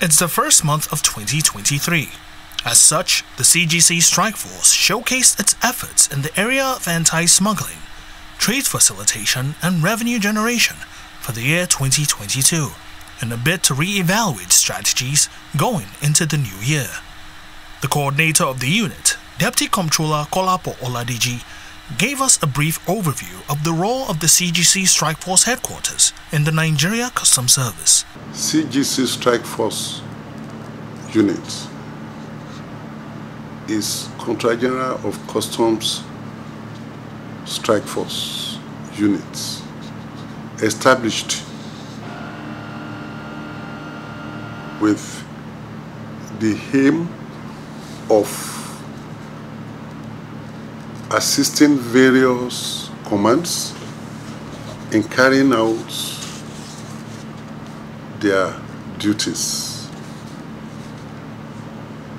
It's the first month of 2023. As such, the CGC Strike Force showcased its efforts in the area of anti smuggling, trade facilitation, and revenue generation for the year 2022 in a bid to re evaluate strategies going into the new year. The coordinator of the unit, Deputy Comptroller Kolapo Oladiji, gave us a brief overview of the role of the CGC Strike Force headquarters in the Nigeria Customs Service. CGC Strike Force unit is Comptroller General of Customs Strike Force units established with the aim of assisting various commands in carrying out their duties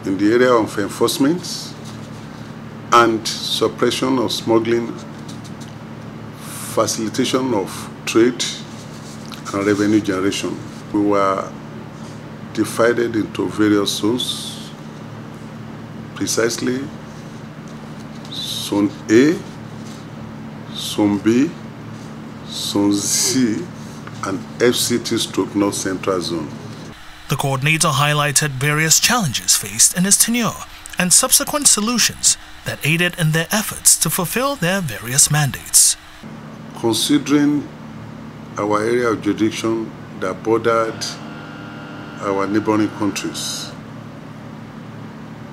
in the area of enforcement and suppression of smuggling, facilitation of trade and revenue generation. We were divided into various zones precisely Zone A, Zone B, Zone C, and FCT stroke North Central Zone. The coordinator highlighted various challenges faced in his tenure and subsequent solutions that aided in their efforts to fulfill their various mandates. Considering our area of jurisdiction that bordered our neighboring countries,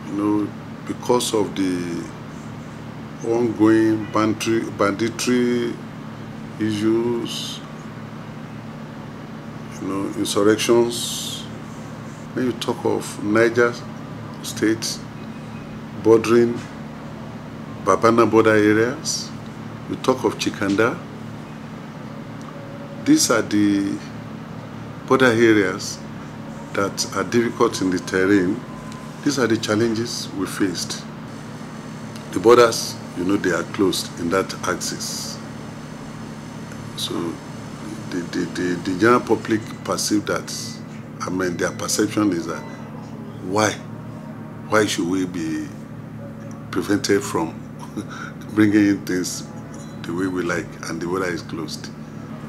you know, because of the ongoing banditry, issues, you know, insurrections. When you talk of Niger State bordering Babana border areas, you talk of Chikanda. These are the border areas that are difficult in the terrain. These are the challenges we faced. The borders you know they are closed in that axis. So the, the, the, the general public perceive that, I mean, their perception is that why? Why should we be prevented from bringing in things the way we like and the weather is closed?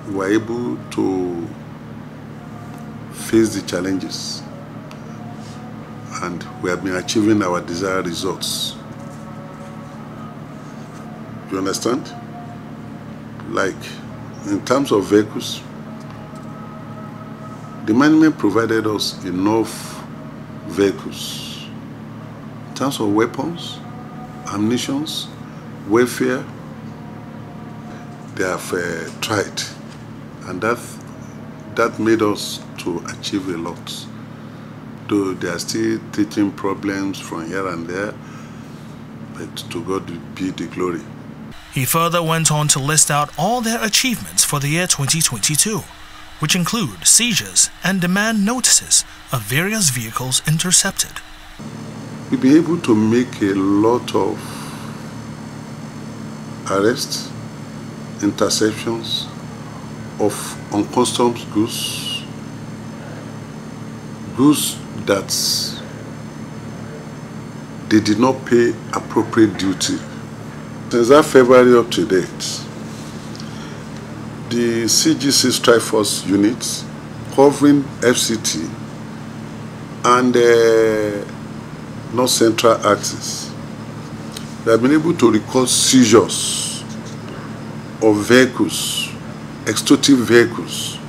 We were able to face the challenges and we have been achieving our desired results. You understand? Like, in terms of vehicles, the management provided us enough vehicles. In terms of weapons, ammunitions, welfare, they have uh, tried. And that, that made us to achieve a lot. Though they are still teaching problems from here and there, but to God be the glory. He further went on to list out all their achievements for the year 2022, which include seizures and demand notices of various vehicles intercepted. We've been able to make a lot of arrests, interceptions of uncustoms goods, goods that they did not pay appropriate duty since that February up to date, the CGC Strike Force units covering FCT and uh, North Central Axis, they have been able to record seizures of vehicles, extortive vehicles,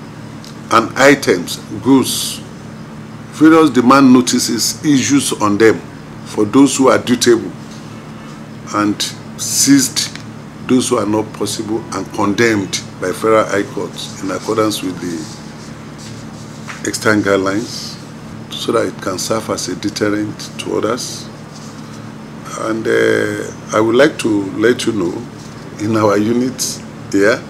and items, goods, various demand notices issues on them for those who are dutable and seized those who are not possible and condemned by federal high courts in accordance with the extant guidelines so that it can serve as a deterrent to others. And uh, I would like to let you know, in our units here,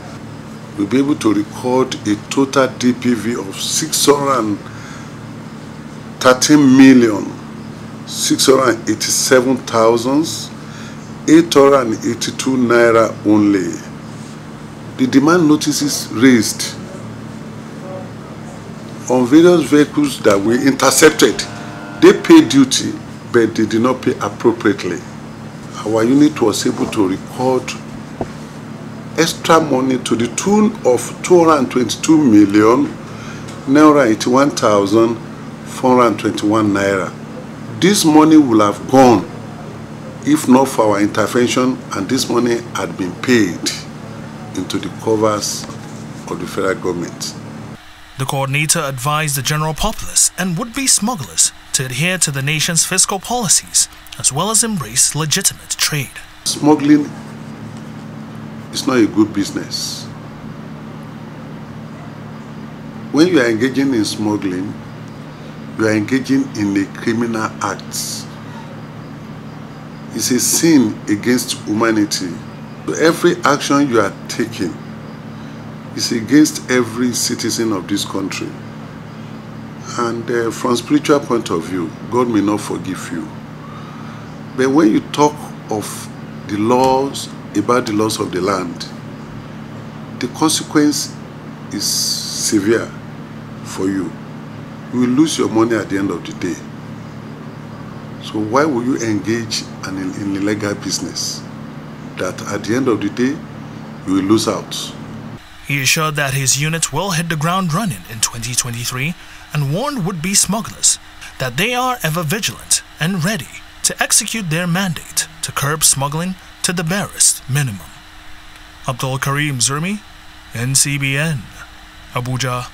we'll be able to record a total DPV of 613 million 687,000 882 naira only. The demand notices raised on various vehicles that we intercepted. They paid duty, but they did not pay appropriately. Our unit was able to record extra money to the tune of 222 million naira 81,421 naira. This money will have gone if not for our intervention and this money had been paid into the covers of the federal government. The coordinator advised the general populace and would-be smugglers to adhere to the nation's fiscal policies as well as embrace legitimate trade. Smuggling is not a good business. When you are engaging in smuggling, you are engaging in a criminal act. It's a sin against humanity. Every action you are taking is against every citizen of this country. And uh, from spiritual point of view, God may not forgive you. But when you talk of the laws, about the laws of the land, the consequence is severe for you. You will lose your money at the end of the day. So why will you engage in, in illegal business that at the end of the day you will lose out? He assured that his unit will hit the ground running in 2023 and warned would-be smugglers that they are ever vigilant and ready to execute their mandate to curb smuggling to the barest minimum. Abdul Karim Zermi, NCBN, Abuja,